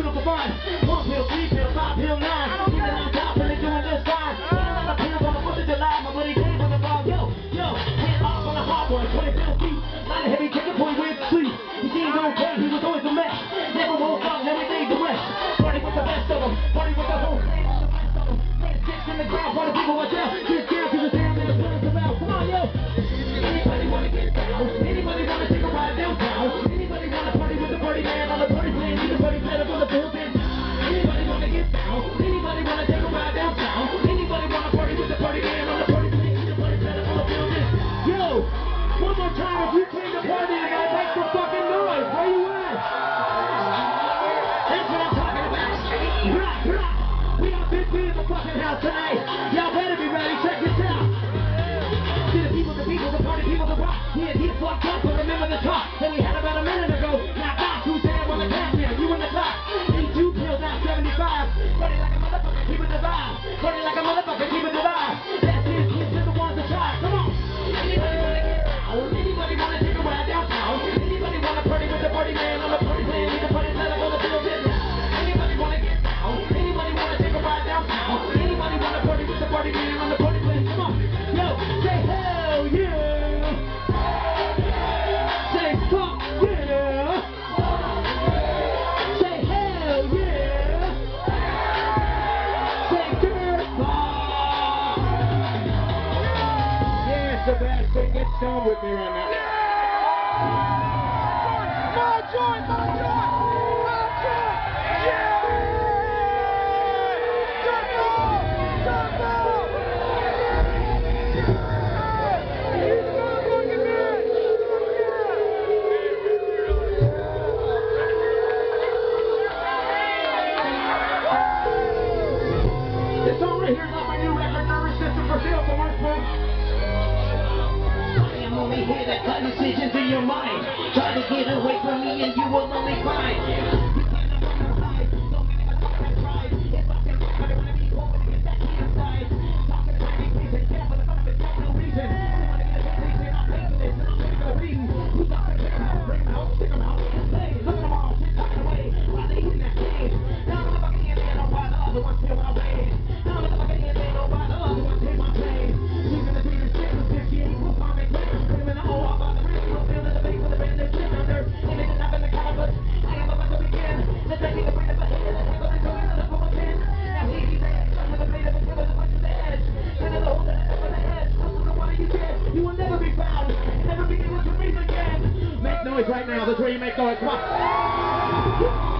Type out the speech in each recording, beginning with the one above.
beautiful vine. One pill, three pill, five pill, nine. Keeping on top and they're doing just fine. Eating a lot of pills on the 4th of July. My buddy came from the bar. Yo, yo, head off on the hard one. 20 pill feet. Not a heavy kicker, boy, with sleep. He seemed okay, he was always a mess. Never woke up, never made the rest. Party with the best of them. Party with the whole. Party with the best of them. Sticks in the ground, party people watch out. Stand with me right now. My joy, my joy. decisions in your mind. Try to get away from me and you will only find noise right now. the dream you make noise. Come on.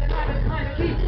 kind of keep